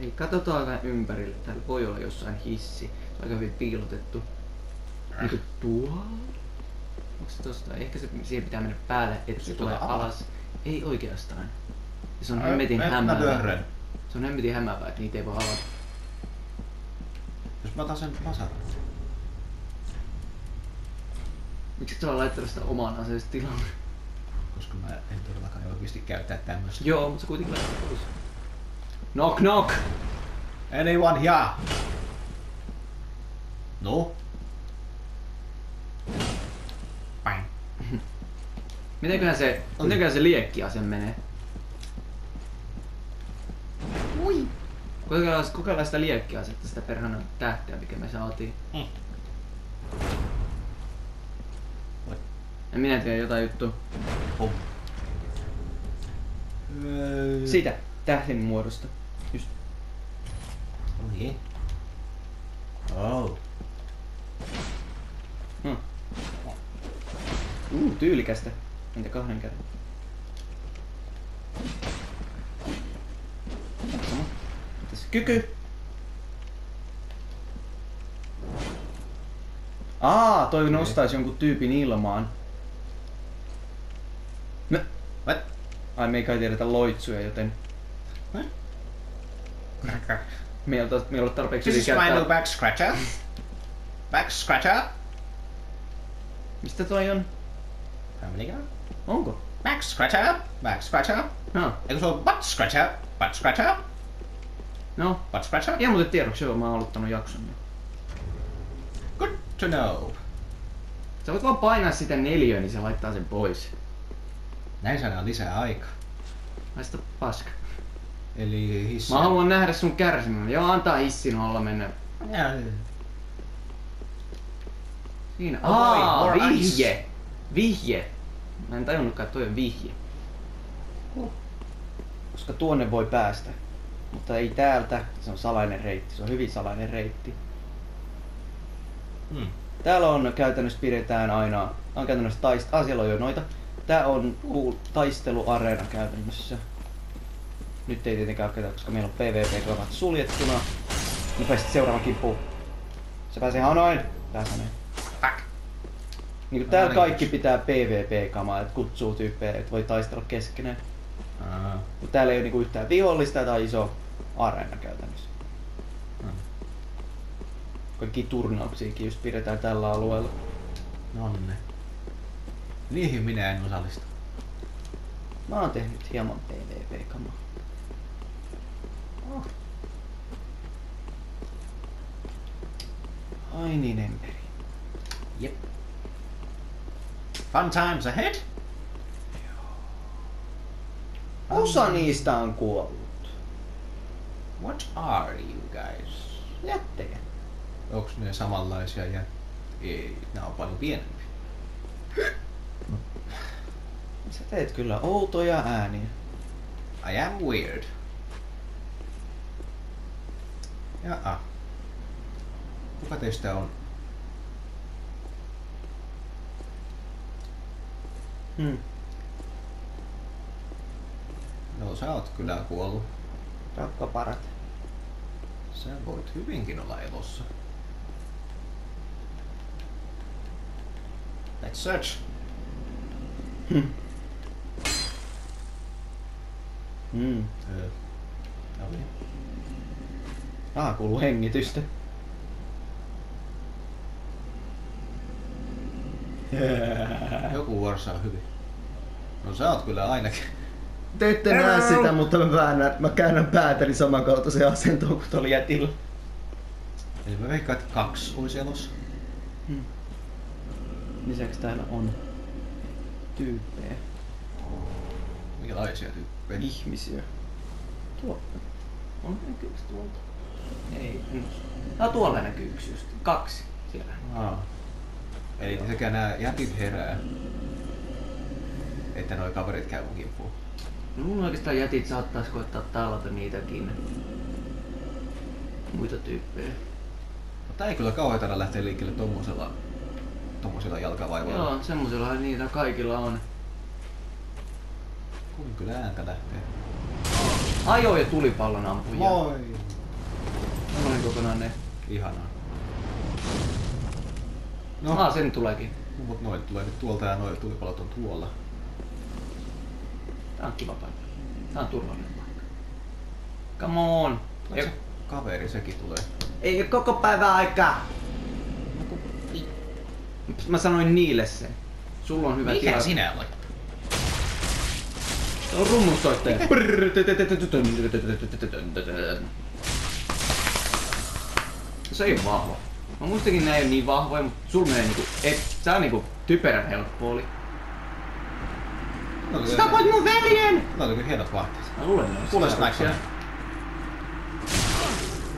Ei, katsotaan vähän ympärille. Täällä voi olla jossain hissi. Se on aika hyvin piilotettu. Niinku tuolla? Onko se tosta? Ehkä se, siihen pitää mennä päälle, että se tulee tuota alas. alas. Ei oikeastaan. Ja se on hemmetin hämäävää. pyörryn. Se on hemmetin hämäävää, että niitä ei voi avata. Jos mä otan sen vasaran. Miksi sä laittanut sitä oman aseesta tilalle? Koska mä en todellakaan oikeesti käyttää tämmöstä. Joo, mutta sä kuitenkin laittaa pois. Knock knock! Anyone here? No? Bang. Mitenköhän se, mitenköhän se liekkiase menee? Ui. Kokeillaan, kokeillaan sitä liekkiasetta, sitä perhana tähteä, mikä me saatiin. Mm. Ja minä teen jotain. Pum. Öö. Siitä, tähden muodosta. Just. Oi. Oh. Hmm. Uh, tyylikästä. Entä kahden kerran? Tässä kyky. Aa, toi nostaisi jonkun tyypin ilmaan. No. What? Ai me ei kai tiedetä loitsuja, joten What? Me ei ole tarpeeksi This is my new back scratcher. Back scratcher. Mistä toi on? Family. Onko? Back scratcher. Back scratcher. No, Eikö se ole butt scratcher? Butt scratcher. no. Butt scratcher. Ja muuten tiedoksi, joo, mä oon aloittanut jakson. Good to know. Sä voit vaan painaa sitä neljöä, niin se laittaa sen pois. Näin saadaan lisää aikaa. Haista paska. Eli hissi. Mä haluan nähdä sun kärsimään. Joo, antaa hissin olla mennä. Ja, Siinä. Oh Aa, more vihje. Vihje. Mä en tajunnutkaan, että toi on vihje. Huh. Koska tuonne voi päästä. Mutta ei täältä. Se on salainen reitti. Se on hyvin salainen reitti. Hmm. Täällä on käytännössä pidetään aina, on käytännössä taist, ah, siellä on jo noita. Tää on taisteluareena käytännössä. Nyt ei tietenkään ole koska meillä on PvP-kamat suljettuna. Me pääsit seuraavan kimppuun. Se pääsee ihan noin. Pääsee noin. Back. Niin kuin täällä Ai, kaikki kiitos. pitää PvP-kamaa, että kutsuu tyyppejä, että voi taistella keskenään. Aa. Mutta täällä ei ole niinku yhtään vihollista tai iso areena käytännössä. Hmm. Kaikki turnauksiakin just pidetään tällä alueella. Nonne. Niihin minä en osallistu. Mä oon tehnyt hieman PvP-kamaa. Oh. Ai niin, Emperi. Jep. Fun times ahead. Osa niistä on kuollut. What are you guys? Jättejä. Onks ne samanlaisia ja ei, nää on paljon pienempiä. Sä teet kyllä outoja ääniä. I am weird. Jaa. Kuka teistä on? Hmm. No sä oot kyllä kuollut. Rakkaparat. Sä voit hyvinkin olla elossa. Let's search. Hmm. Hmm. Öö. No niin. Ah, kuuluu hengitystä. Joku vuorossa on hyvin. No sä oot kyllä ainakin. Te ette näe sitä, mutta mä, väännän, mä käännän päätäni samankaltaiseen asentoon kuin tuolla jätillä. Eli mä veikkaan, että kaksi olisi elossa. Hmm. Lisäksi täällä on tyyppejä, Minkälaisia tyyppejä? ihmisiä. Tuo. On näkyykö tuolta? Ei. No tuolla näkyy yksi just. Kaksi siellä. Aa. Eli sekä nämä jätit herää, että noi kaverit käy mun kimppuun. No mun oikeastaan jätit saattais koittaa tallata niitäkin. Muita tyyppejä. Mutta ei kyllä kauhean lähteä liikkeelle tommosella, tommosella jalkavaivoilla. Joo, semmosellahan niitä kaikilla on. Kuin kyllä ääntä lähtee. Ajo ja tulipallon ampuja. Moi! Unohdin kokonaan ne. Ihanaa. No. No, Ah, sen tuleekin. mut noit tulee nyt tuolta ja noin tulipalot on tuolla. Tää on kiva paikka. Tää on turvallinen paikka. Come on! Onko se kaveri, sekin tulee. Ei oo koko päivä aikaa! Mä sanoin niille sen. Sulla on hyvä Mikä tila. sinä olet? Se on rummusoittaja. Se ei oo vahva. Mä muistakin nää ei oo niin vahvoja, mutta sul menee niinku, et, tää on niinku typerän helppo oli. No, Sä tapoit mun veljen! Tää oli kyllä hienot vaatteet. Mä luulen ne on Kuule sniper.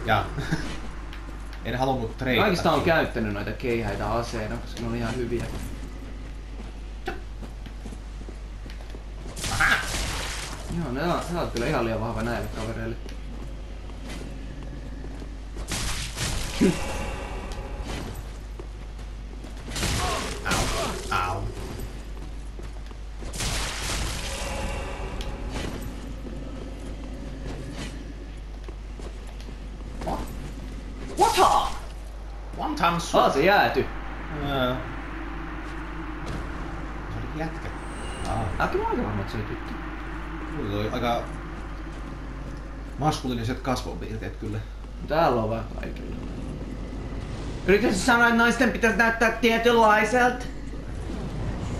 Ja. en halunnut treidata. Kaikista on käyttänyt noita keihäitä aseena, koska ne oli ihan hyviä. Joo, ne on, sä oot kyllä ihan liian vahva näille kavereille. Au. Au. What? One time Ah, se jääty. Ää. Se oli jätkä. Mä oon aika varma, että se oli tyttö. Mulla oli aika maskuliiniset kasvonpiirteet kyllä. Täällä on vähän kaikilla. Yritätkö sanoa, että naisten pitäisi näyttää tietynlaiselta?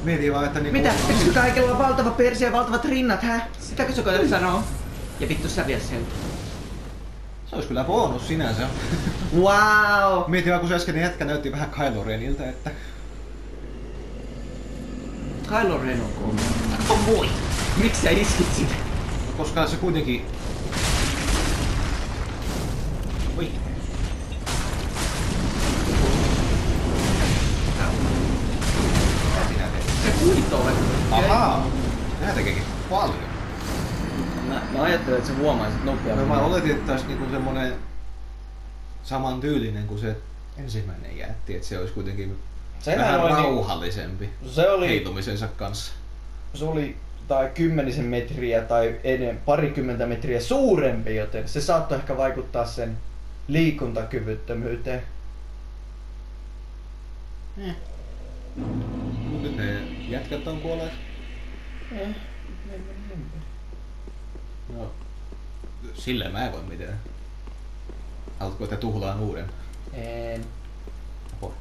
Mietin vaan, että niinku... Mitä? Eikö kaikilla on valtava persi ja valtavat rinnat, hä? Sitäkö sä koetat sanoa? Ja vittu sä vielä sen. Se olisi kyllä bonus sinänsä. Wow! Mietin vaan, kun se äskeinen jätkä näytti vähän Kylo Reniltä, että... Kylo Ren on kova. Oh voi! Miksi sä iskit sitä? Koska se kuitenkin... Se ovet. Ahaa! Nää tekeekin paljon. Mä, mä ajattelin, että sä huomaisit No, nopeammin. mä oletin, että olisi niinku semmonen saman tyylinen kuin se ensimmäinen jätti, että se olisi kuitenkin Sehän vähän oli- rauhallisempi Se oli, heitumisensa kanssa. se oli tai kymmenisen metriä tai ennen, parikymmentä metriä suurempi, joten se saattoi ehkä vaikuttaa sen liikuntakyvyttömyyteen. Mut nyt ne jätkät on kuolleet. Eh, No, sillä mä en voi mitään. Haluatko, että tuhlaan uuden? En. Oho.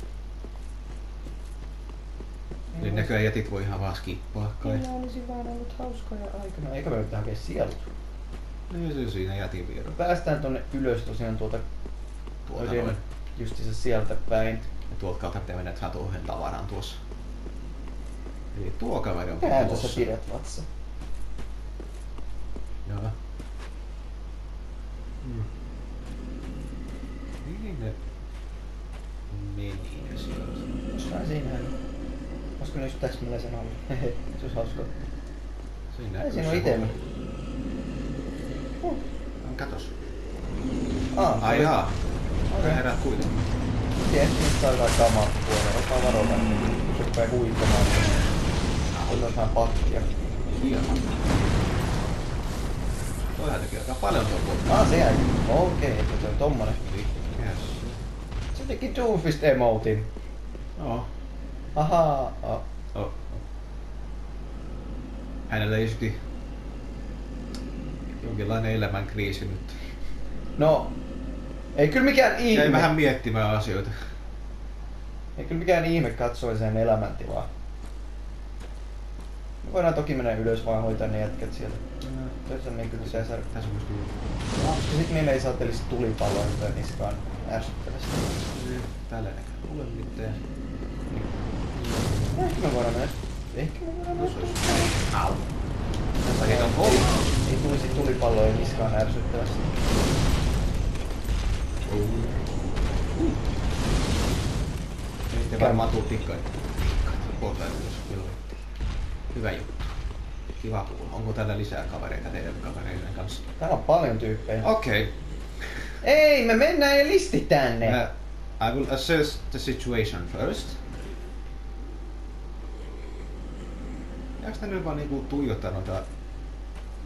Eli näköjään jätit voi ihan vaan skippaa kai. Kyllä olisi vaan ollut hauskoja aikana. Eikä me nyt hakea sieltä. No se siinä jätin vieraan. Päästään tonne ylös tosiaan tuolta Tuolta noin. justiinsa sieltä päin. Ja tuolta kautta pitää mennä satoihin tavaraan tuossa. Eli tuo kaveri on tässä tulossa. pidät vatsa? Joo. Mm. Mihin ne meni ne sieltä? Jossain siinähän. Olisiko ne just täsmälleen sen alla? Se olisi hauska. Siinä Ei siinä on homma. Huh. Katos. Ah, Ai jaa. Okay. Herät kuitenkin. Tiedät, nyt saa jotain kamaa puolella. Ottaa varovainen, kun se rupeaa huittamaan. On vähän pakkia. Hieno. Toihan teki aika paljon puolella. Ah, se jäi. Okei, että se on tommonen. Yes. Se teki Doomfist emotin. Joo. Ahaa. Oh. Oh. Hänellä iski jonkinlainen elämänkriisi nyt. No, ei kyllä mikään ihme. Jäi vähän miettimään asioita. Ei kyllä mikään ihme katsoi sen elämäntilaa. Voidaan toki mennä ylös vaan hoitaa ne jätkät sieltä. Tässä niin kyllä. Tässä on myös Ja sit meillä ei saatelisi tulipalloa hyppää niskaan ärsyttävästi. Tällä näkää tule mitään. Ehkä me voidaan mennä. Ehkä me voidaan mennä. Au. Tässä heiton kolme. Ei tulisi tulipalloja niskaan ärsyttävästi. Ei sitten varmaan tuu tikkaita. Portaita jos velvoitti. Hyvä juttu. Kiva kuulla. Onko täällä lisää kavereita teidän kavereiden kanssa? Täällä on paljon tyyppejä. Okei. Okay. Ei, me mennään ja listitään ne. Uh, I will assess the situation first. Jääks tää nyt vaan niinku tuijottaa noita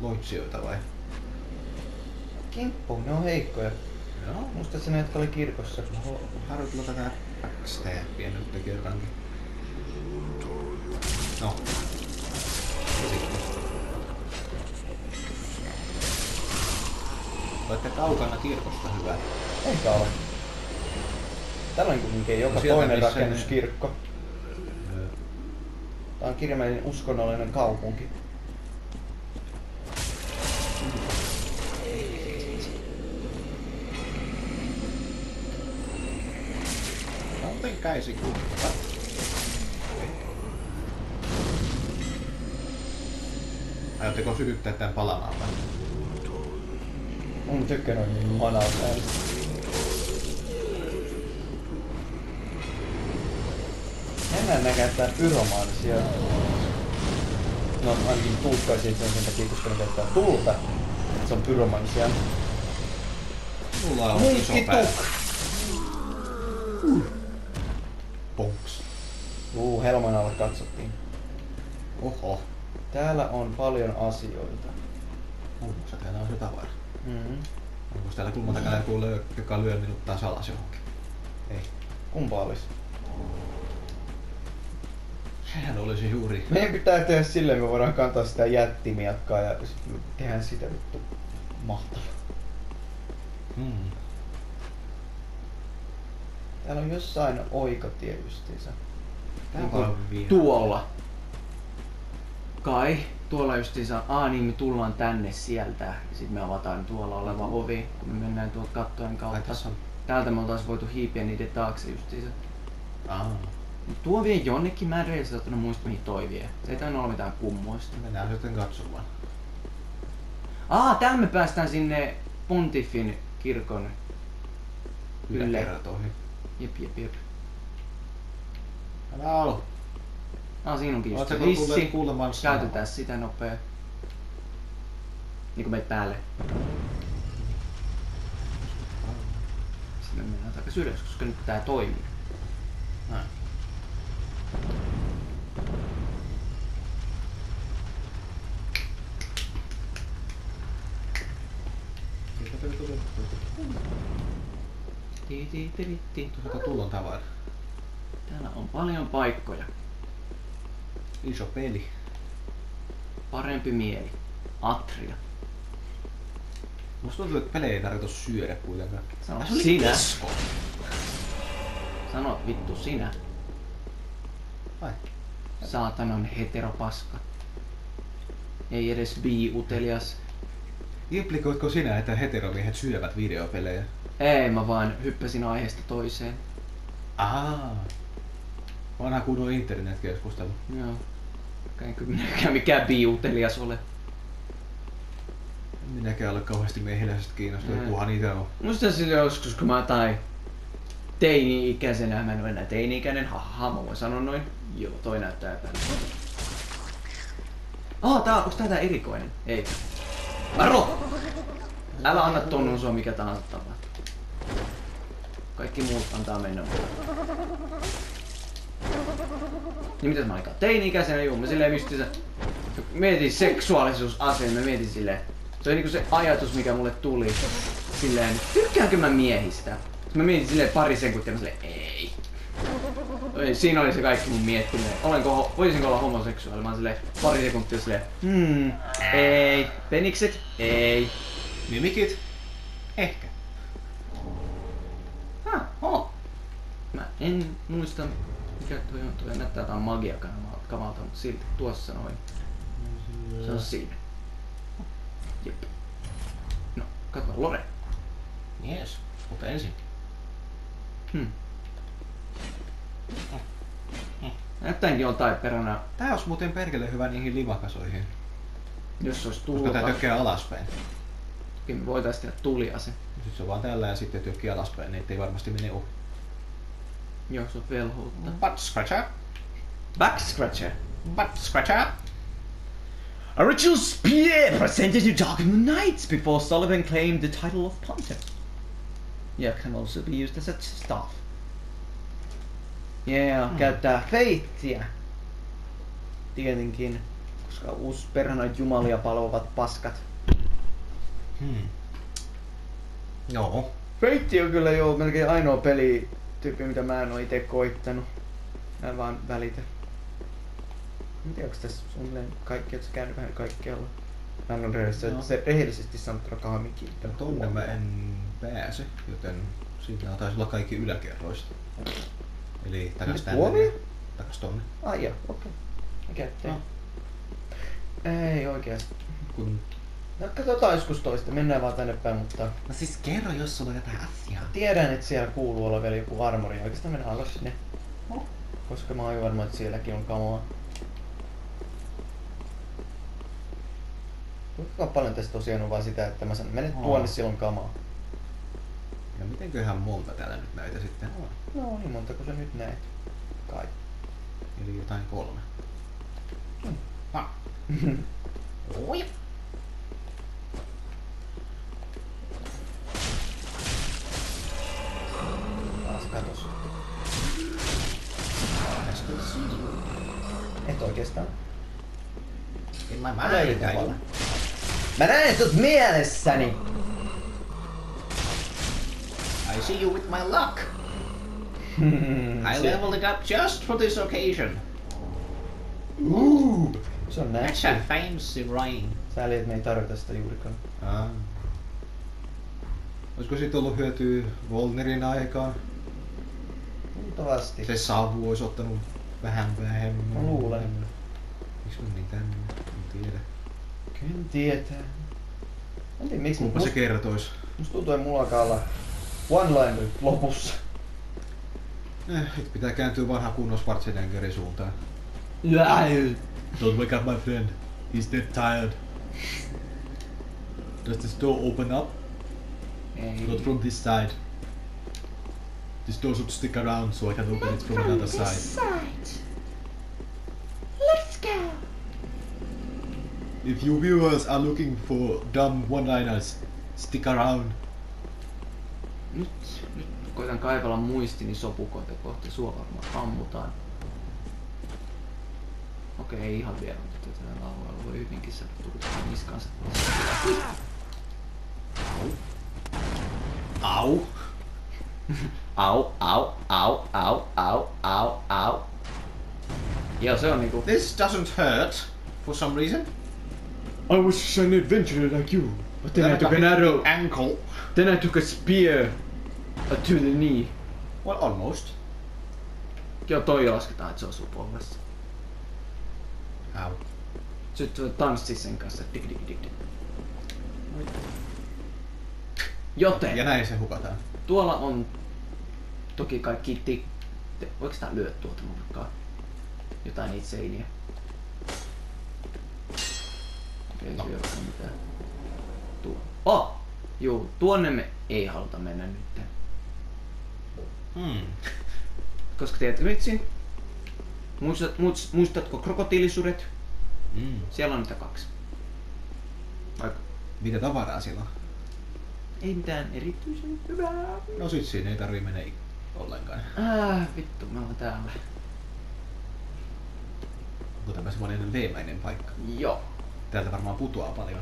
loitsioita vai? Kimppu, ne on heikkoja. Joo. Muistatko ne, jotka oli kirkossa? Harjoitella tätä backsteppiä nyt kerrankin. No. Olette kaukana kirkosta hyvä. Eikä ole. Täällä on kuitenkin joka No toinen missä rakennus ne- Tää on kirjaimellinen uskonnollinen kaupunki. Muuten käisi kukka. Aiotteko sytyttää tän palamaan vai? Mun tykkään on niin manaa täällä. Mennään näkää tää pyromaanisia. No ainakin tulkkaisiin sen sen takia, koska ne käyttää tulta. Et se on pyromaanisia. Mulla on iso Munkki pää. Ponks. Uu, helman alla katsottiin. Täällä on paljon asioita. Muun muassa täällä on se tavara. Mm-hmm. Onko täällä kulman takana joku löö, joka lyö minut taas alas johonkin? Ei. Kumpa olisi? Sehän olisi juuri. Meidän pitää tehdä silleen, me voidaan kantaa sitä jättimiakkaa ja tehdään sitä vittu mahtavaa. Mm. Täällä on jossain on vaan vielä. Tuolla. Kai. Tuolla justiinsa, aa niin me tullaan tänne sieltä. Ja sit me avataan tuolla oleva ovi, kun me mennään tuolta kattojen Ai kautta. on. Täältä me oltais voitu hiipiä niiden taakse justiinsa. Aa. Tuo vie jonnekin, mä en reilisesti ottanut muista mihin toi vie. Se ei tainnut olla mitään kummoista. Mennään sitten katsomaan. Aa, täällä me päästään sinne Pontiffin kirkon. Kyllä. Yläkertoihin. Jep, jep, jep. Älä alo. Aa, siinä Ootteko tulleet hissi. Käytetään sitä nopea. Niinku meitä päälle. Sitten me mennään takas ylös, koska nyt tää toimii. Näin. Tuossa tullon tavara. Täällä on paljon paikkoja. Iso peli. Parempi mieli. Atria. Musta tuntuu, että pelejä ei tarvitse syödä kuitenkaan. Sano Ai, sinä. kisko. Sano vittu sinä. Ai. Saatanan heteropaska. Ei edes bi-utelias. Implikoitko sinä, että heteromiehet syövät videopelejä? Ei, mä vaan hyppäsin aiheesta toiseen. Aa. Vanha kunnon internetkeskustelu. Joo. Enkä minäkään mikään bi-utelias ole. En Minäkään ole kauheasti mehiläisestä kiinnostunut, Mm. kunhan niitä on. Musta se joskus, kun mä tai teini-ikäisenä, mä en ole enää teini-ikäinen, haha, mä voin sanoa noin. Joo, toi näyttää epäiltä. Ah, tää, onks tää tää erikoinen? Ei. Varo! Älä anna tunnun sua mikä tahansa tapahtuu. Kaikki muut antaa mennä. Niin mitäs mä aikaan? Teini-ikäisenä juu, mä silleen mystissä mietin seksuaalisuusaseen, mä mietin silleen, se oli niinku se ajatus mikä mulle tuli. Silleen, tykkäänkö mä miehistä? Mä mietin silleen pari sekuntia, mä silleen, ei. Ei, Siinä oli se kaikki mun miettiminen. Olenko, voisinko olla homoseksuaali? Mä oon silleen pari sekuntia silleen, hmm, ei. Penikset? Ei. Mimikit? Ehkä. Ha, ho. Mä en muista, mikä toi on. Toi näyttää jotain magiakamalta, mutta silti tuossa noin. Se on siinä. Jep. No, katso Lore. Yes, mutta ensin. Hmm. Näyttäenkin joltain peränä, Tää olisi muuten perkele hyvä niihin livakasoihin. jos olisi Koska tää tökkää alaspäin. Toki me voitais tehdä tuliase. Sitten se on vaan tällä ja sitten tökkii alaspäin, niin ettei varmasti mene ohi. Jos on velhoutta. Butt scratcher. Back scratcher. Butt scratcher. A ritual spear presented to darken the nights before Sullivan claimed the title of pontiff. Yeah, can also be used as a staff. Yeah, Hmm. käyttää feittiä. Tietenkin, koska uusi perhana jumalia palvovat paskat. Hmm. Joo. Fate on kyllä joo melkein ainoa peli tyyppi, mitä mä en oo ite koittanut. Mä en vaan välitä. En tiedä, onks tässä suunnilleen kaikki, oot sä käynyt vähän kaikkialla? Mä en rehellisesti, No. se rehellisesti sanottuna kahmikin. Ja tonne mä en pääse, joten siinä taisi olla kaikki yläkerroista. Eli takas tänne. puolia? Takas tonne. Ai joo, okei. Mikä ettei? No. Ei oikeasti. Kun... No katsotaan joskus toista, mennään vaan tänne päin, mutta No siis kerro, jos sulla on jotain asiaa. tiedän, että siellä kuuluu olla vielä joku armori. Oikeastaan mennään alas sinne. No. Koska mä oon varma, että sielläkin on kamaa. Kuinka paljon tässä tosiaan on vaan sitä, että mä sanon, mene Oo. tuonne, silloin kamaa. Ja mitenköhän monta täällä nyt näitä sitten on? No niin monta kuin sä nyt näet. Kai. Eli jotain kolme. Mm. Ah. Oi. Katos. Et oikeastaan. In my Mä näin tavalla. I... Mä näen sut mielessäni! I see you with my luck. I Se- leveled it up just for this occasion. Ooh, se on That's nähty. a fancy ring. Sääli, että me ei tarvita sitä juurikaan. Ah. Olisiko siitä ollut hyötyä Volnerin aikaan? Luultavasti. Se savu olisi ottanut vähän vähemmän. Mä luulen. Miksi meni tänne? En tiedä. Ken tietää. En tiedä miksi, Kumpa se kertois. musta tuntuu, että mulla alkaa olla one-liner lopussa. Eh, nyt pitää kääntyä vanha kunnon Schwarzeneggerin suuntaan. Don't wake up, my friend. He's dead tired. Does this door open up? Not from this side. This door should stick around so I can open it from another side. side. Let's go. If you viewers are looking for dumb one-liners, stick around. Nyt, nyt koitan kaivella muistini sopukoita kohti sua varmaan ammutaan. Okei, ei ihan vielä, mutta tällä alueella voi hyvinkin saada tullut niskansa. Au! Au, au, au, au, au, au, au. Joo, se on niinku... This doesn't hurt for some reason. I was an adventurer like you, but then I Then took an arrow. Ankle. Then I took a spear uh, to the knee. Well, almost. Joo, toi lasketaan, että se osuu pohjassa. Au. Sitten se tanssi sen kanssa. Dik, dik, dik, dik. Joten, Ja näin se hukataan. tuolla on toki kaikki tik... te- Voiko tää lyödä tuolta nurkkaa? Jotain niitä seiniä. Ei No. ole mitään. Tuo. Oh! Juu, tuonne me ei haluta mennä nyt. Hmm. Koska tiedätkö vitsin? Muistat, muist- muistatko krokotiilisuret? Mm. Siellä on niitä kaksi. Vaikka Mitä tavaraa siellä on? ei mitään erityisen hyvää. No sit siinä ei tarvii mennä ik- ollenkaan. Ah, vittu, mä oon täällä. Onko tämä semmoinen veemäinen paikka? Joo. Täältä varmaan putoaa paljon,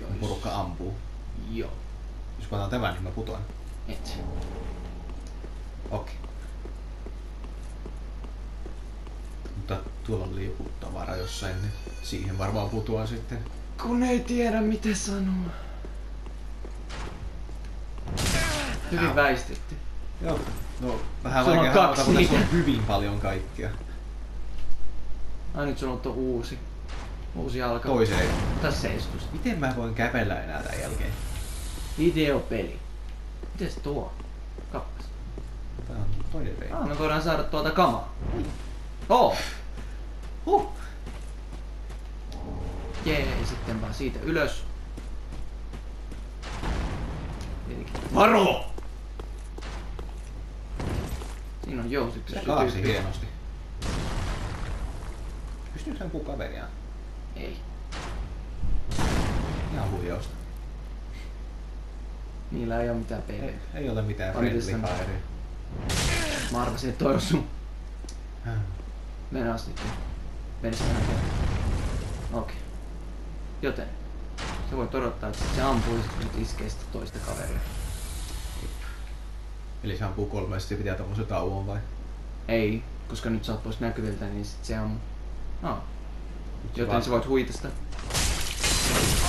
Joo. porukka ampuu. Joo. Jos mä otan tämän, niin mä putoan. Et. Okei. Mutta tuolla oli joku tavara jossain, niin siihen varmaan putoaa sitten. Kun ei tiedä mitä sanoa. Hyvin Au. väistetty. Joo. No, vähän Sulla vaikea hahmottaa, kun tässä on hyvin paljon kaikkia. Ai nyt sulla on uusi. Uusi jalka. Toiseen. Tässä seistus. Miten mä voin kävellä enää tämän jälkeen? Videopeli. Mites tuo? Kappas. Tää on toinen vei. Ah, me voidaan saada tuolta kamaa. Oh! Huh. Jee, sitten vaan siitä ylös. Varo! Siinä on jousiksessa Se kaasi hienosti. Pystyykö hän puhua kaveria? Ei. Ihan huijausta. Niillä ei oo mitään Ei, PV. ei ole mitään friendly firea. Mä arvasin, että toi on sun. Asti. Mene sitä näkee. Okei. Joten. Se voi odottaa, että se ampuu ja sitten iskee sitä toista kaveria. Eli se ampuu kolme ja sitten pitää tommosen tauon vai? Ei, koska nyt sä oot pois näkyviltä, niin sit se ammuu. No. Joten sä voit huita sitä.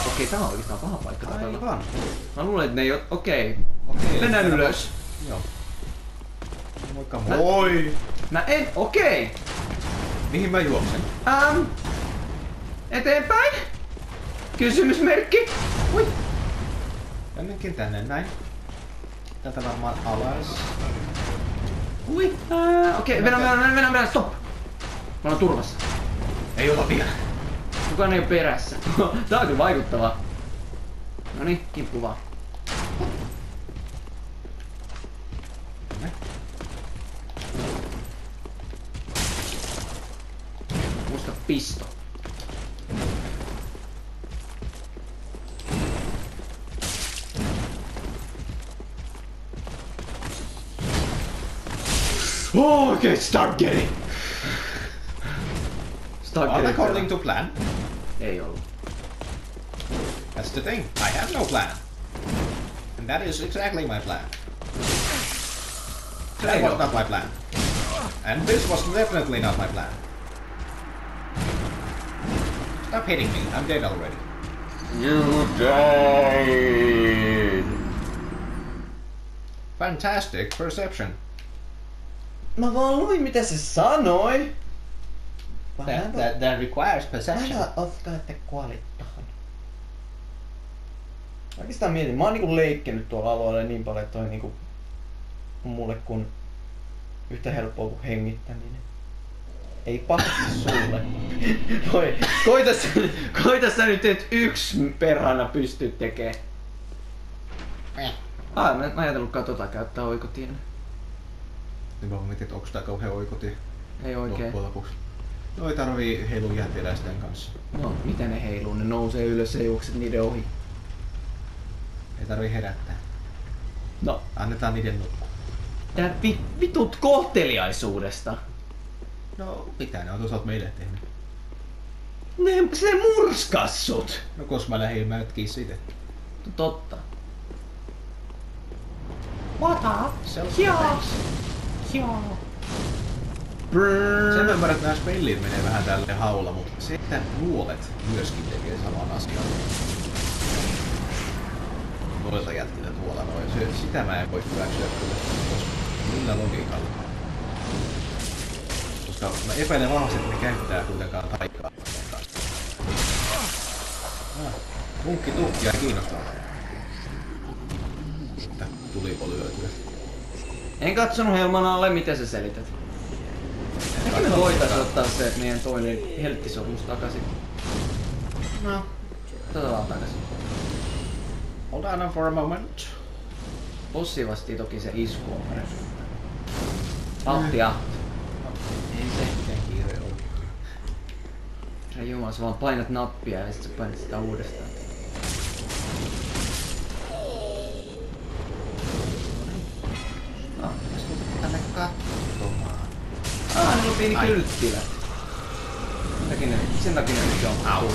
Okei, tää on oikeastaan paha paikka tapella. Aivan. Mä luulen, että ne ei oo... Okei. Okei. Mennään ylös. Joo. Moikka Mä- moi! Mä en... Okei. Mihin mä juoksen? Ähm. Eteenpäin. Kysymysmerkki. Ui. Ennenkin tänne näin. Täältä varmaan alas. Ui. Okei, mennään, mennään, mennään, mennään, stop. Mä olen turvassa. Ei olla vielä. Kukaan ei oo perässä. Tää on kyllä vaikuttavaa. Noniin, kimppu vaan. Muista pisto. Oh, okay, start getting. Start All getting. according to plan. Ei ollut. That's the thing. I have no plan. And that is exactly my plan. That was not my plan. And this was definitely not my plan. Stop hitting me. I'm dead already. You died. Fantastic perception. Mä vaan luin mitä se sanoi. That, that, that requires perception. Älä ottaa, että kuolit tohon. Mä Oikeastaan mietin, mä oon niinku leikkinyt tuolla alueella niin paljon, että toi niinku on mulle kun yhtä helppoa kuin hengittäminen. Ei pahasti sulle. Voi, koita sä, koita sä nyt, että yksi perhana pystyy tekemään. Ah, mä, mä ajatellutkaan tota käyttää oikotien. Niin mä mietin, että onko tää kauhean oikotie Ei oikein. loppujen lopuksi. No ei tarvii heilua jättiläisten kanssa. No, miten ne heiluu? Ne nousee ylös ja juokset niiden ohi. Ei tarvii herättää. No, Annetaan niiden nukkua. tää vi, vitut kohteliaisuudesta. No, mitä ne on toisaalta meille tehnyt? Ne, se murskas sut. No koska mä lähdin mätkiä siitä. Totta. What up? Joo. Joo. Sen ymmärrän, että nämä spellit menee vähän tälle haulla, mutta se, että nuolet myöskin tekee saman asian. Noilta jätkillä tuolla noin. Se, sitä mä en voi hyväksyä kyllä. Millä logiikalla? Koska mä epäilen vahvasti, että ne käyttää kuitenkaan taikaa. Ah, Munkki tukkia kiinnostaa. Että tuliko lyötyä? En katsonut helman alle, miten sä selität. Ehkä me voitais ottaa se meidän toinen helttisopimus takaisin. No, Tota vaan takaisin. hold on for a moment. Bossi vasti toki se isku on parempi. Vauhtia. Ei se mikään kiire ole. Herra Jumala, sä vaan painat nappia ja sit sä painat sitä uudestaan. Pieni kylttilä. Sen takia ne, sen takia nyt on. Au,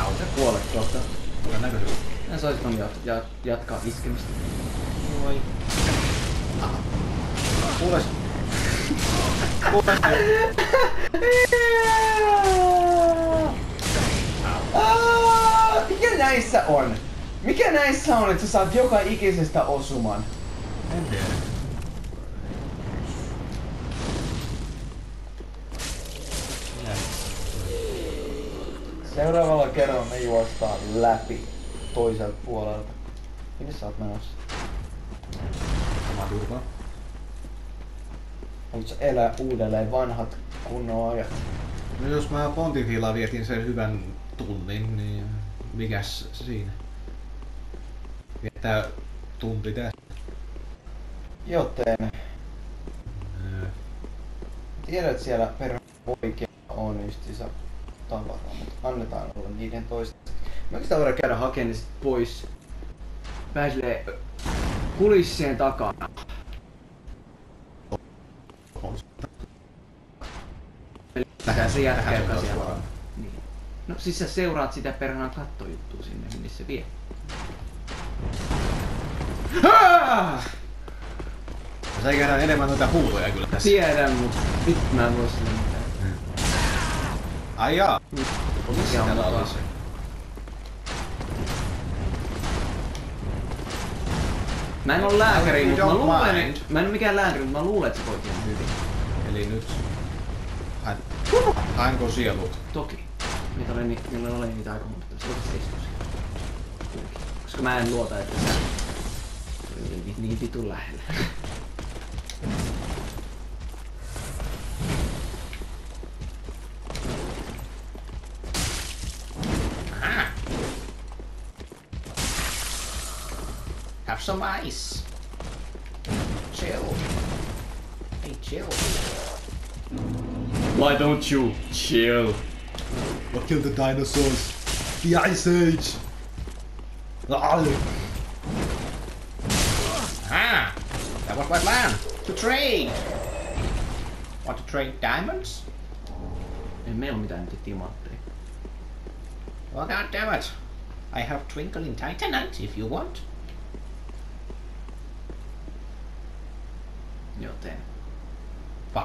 au. Sä kuolet kohta. Todennäköisesti. Mä saisit on jat, jat, jatkaa iskemistä. Voi. Kuules. Mikä näissä on? Mikä näissä on, että sä saat joka ikisestä osuman? En tiedä. Seuraavalla kerralla me juostaan läpi toiselta puolelta. Minne sä oot menossa? Sama turva. Haluatko sä elää uudelleen vanhat kunnon ajat? No jos mä Pontifilla vietin sen hyvän tunnin, niin mikäs siinä? Viettää tunti tästä. Joten Öö, tiedät siellä perä oikein on tavaraa, mutta annetaan olla niiden toista. Mä oikeastaan voidaan käydä hakemaan ne pois. Vähän silleen kulissien takana. Tähän se jätkä, joka siellä on. Niin. No siis sä seuraat sitä perhana kattojuttua sinne, minne se vie. Ah! Tässä käydään enemmän noita huuloja kyllä tässä. Tiedän, mut nyt mä en voi mitään. Ai jaa. Missä täällä oli se? Mä en oo lääkäri, mutta mä luulen, mind. Mä en oo mikään lääkäri, mutta mä luulen, että sä voit ihan hyvin. Eli nyt... Haen- Haenko sielut? Toki. Niitä oli, ni- niillä oli niitä aika monta. Se voisi istua siellä. Koska mä en luota, että sä... Oli niin vitun lähellä. Have some ice. Chill. Hey, chill. Why don't you chill? What killed the dinosaurs? The Ice Age! Ah, Ah, that was my plan. To trade. Want to trade diamonds? Ei meillä oo mitään nyt timantteja. Well, god damn it. I have twinkling titanite if you want. Joten...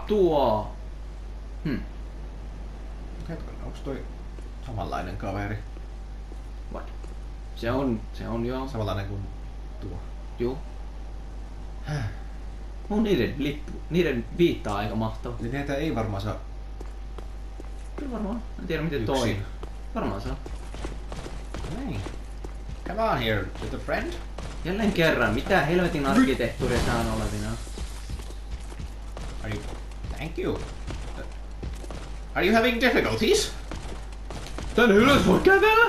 Tuo... Hmm. Hetkinen, onks toi samanlainen kaveri? Vai? Se on, se on joo. Samanlainen kuin tuo. Juu. On niiden lippu, niiden viittaa aika mahtava. Eli näitä ei varmaan saa Kyllä varmaan. En tiedä miten yksin. toi. Varmaan saa. Niin. Come on here, with a friend. Jälleen kerran, mitä helvetin arkkitehtuuria tää on olevina? Are you... Thank you. Are you having difficulties? Tänne ylös voi kävellä?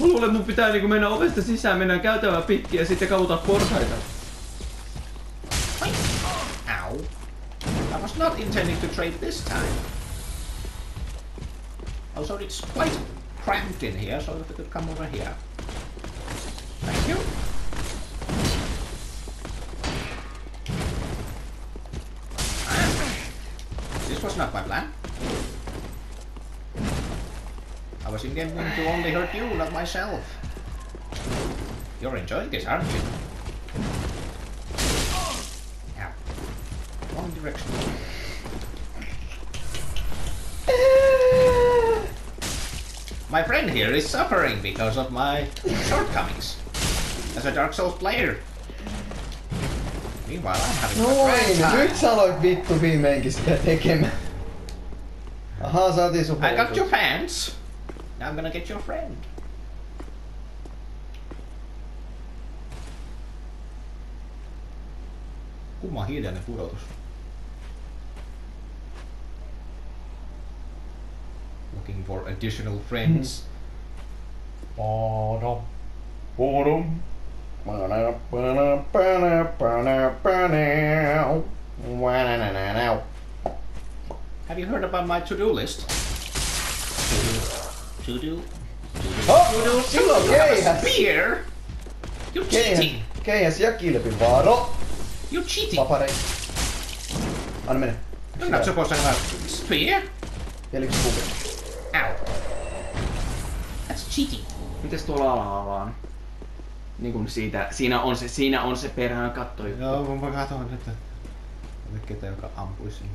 Mä luulen, mun pitää niinku mennä ovesta sisään, mennään käytävää pitkin ja sitten kavuta portaita. Ow. I was not intending to trade this time. Also, it's quite cramped in here, so if you could come over here. I was to only hurt you, not myself. You're enjoying this, aren't you? Ow. Wrong direction. My friend here is suffering because of my shortcomings as a Dark Souls player. Meanwhile, I'm having a great Noin, time. nyt sä aloit vittu viimeinkin sitä tekemään. Ahaa, saatiin sun I got housuut. your pants. Now I'm gonna get your friend. Kumma hiljainen pudotus. Looking for additional friends. Pana. Wanananau. Have you heard about my to-do list? To-do. Oh, silloin keihäs, Beer! You're cheating! keihäs, ja kilpivaaro. You're cheating! Papare. Anna mennä. You're not supposed to have spear! Jäljiksi kuukauden. Ow. That's cheating. Mites tuolla alhaalla on? Niin kun siitä, siinä on se, siinä on se perhana katto. Joo, mä katson, että ketä, joka ampui sinne.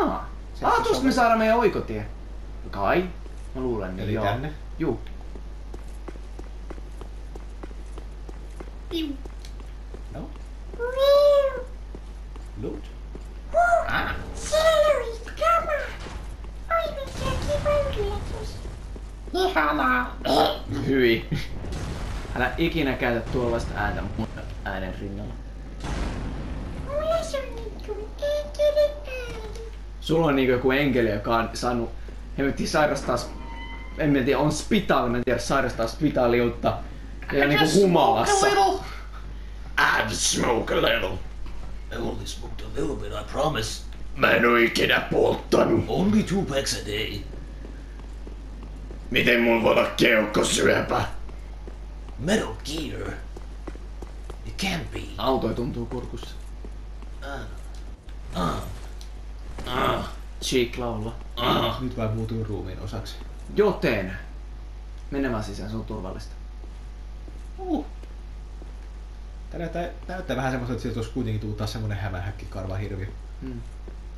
Ah, se tuosta me saadaan meidän oikotie. Kai? Mä luulen niin, Eli joo. tänne? Juu. No? Loot? Ah! Hyi. Älä ikinä käytä tuollaista ääntä mun äänen rinnalla. Sulla on niinku joku enkeli, joka on saanut hemmetti sairastaa, en mä tiedä, on spitaali, mä en tiedä, sairastaa spitaaliutta. Ja niinku humalassa. I've smoked a little. I only smoked a little bit, I promise. Mä en oo ikinä polttanut. Only two packs a day. Miten mulla voi olla keuhkosyöpä? Metal Gear. It can't be. Autoi tuntuu kurkussa. Ah. Ah. Laulaa. Ah. Nyt vai muutuin ruumiin osaksi. Joten. Mennä vaan sisään, se on turvallista. Uh. Tää näyttää, näyttää vähän semmoista, että sieltä olisi kuitenkin tullut taas semmonen hämähäkki karvahirviö.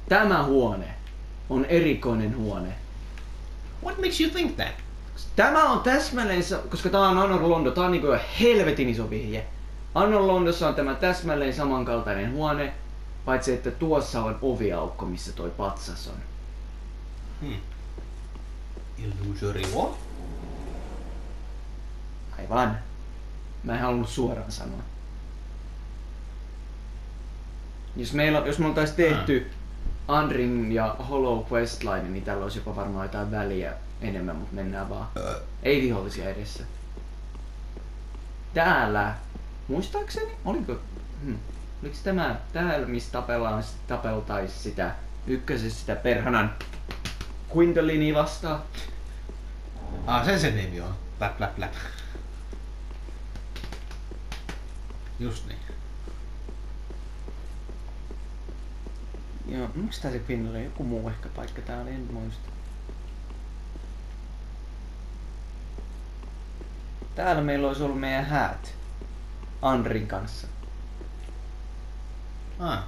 Tämä huone on erikoinen huone. What makes you think that? Tämä on täsmälleen, koska tää on Anor Londo, tää on niinku jo helvetin iso vihje. Anor Londossa on tämä täsmälleen samankaltainen huone, paitsi että tuossa on oviaukko, missä toi patsas on. Hmm. Illusory what? Aivan. Mä en halunnut suoraan sanoa. Jos meillä, jos me oltais tehty Andrin ja Hollow Questline, niin tällä olisi jopa varmaan jotain väliä enemmän, mutta mennään vaan. Ei vihollisia edessä. Täällä, muistaakseni, oliko, hmm, oliko tämä täällä, missä tapellaan, tapeltais sitä ykkösessä sitä perhanan Quintolinia vastaan? Ah, sen sen nimi on. Läp, läp, läp. Just niin. Joo, onko tää se Quindle? Joku muu ehkä paikka tää oli, en muista. Täällä meillä olisi ollut meidän häät. Andrin kanssa. Ah,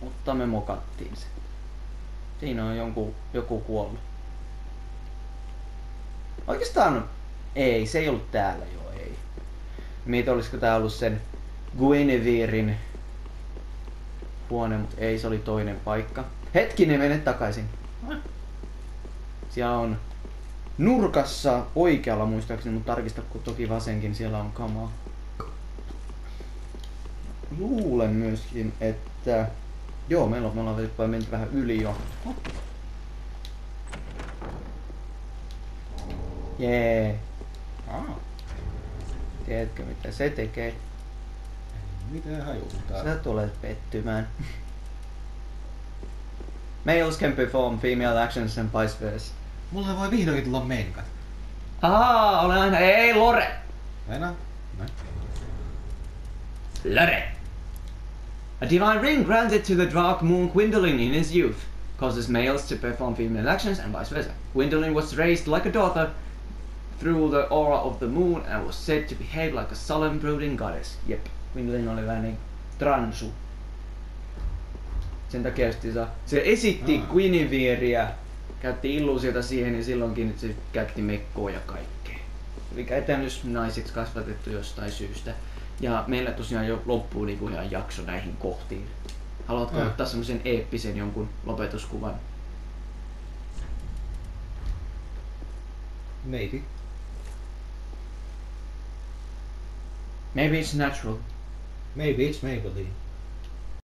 Mutta me mokattiin se. Siinä on jonkun, joku kuollut. Oikeastaan ei, se ei ollut täällä joo, ei. Mietin olisiko tää ollut sen Guineverein huone, mutta ei, se oli toinen paikka. Hetkinen, mene takaisin. Siellä on nurkassa oikealla muistaakseni, mutta tarkista kun toki vasenkin, siellä on kamaa. Luulen myöskin, että... Joo, meillä on, me ollaan menty vähän yli jo. Jee. ah. Tiedätkö mitä se tekee? Mitä hajuutaa? Sä tulet pettymään. Males can perform female actions and vice versa. Mulla voi vihdoinkin tulla menkat. Aa, olen aina, ei Lore! Aina? Näin. Lore! A divine ring granted to the dark moon Gwendolyn in his youth causes males to perform female actions and vice versa. Gwendolyn was raised like a daughter through the aura of the moon and was said to behave like a solemn brooding goddess. Jep, Gwendolyn oli vähän niin transu. Sen takia justiinsa, se esitti Aa. Guinevereä, käytti illuusiota siihen ja silloinkin se käytti mekkoa ja kaikkea. Eli käytännössä Naiseksi kasvatettu jostain syystä. Ja meillä tosiaan jo loppuu niinku ihan jakso näihin kohtiin. Haluatko Ah. ottaa semmoisen eeppisen jonkun lopetuskuvan? Maybe. maybe it's natural. Maybe it's Maybelline.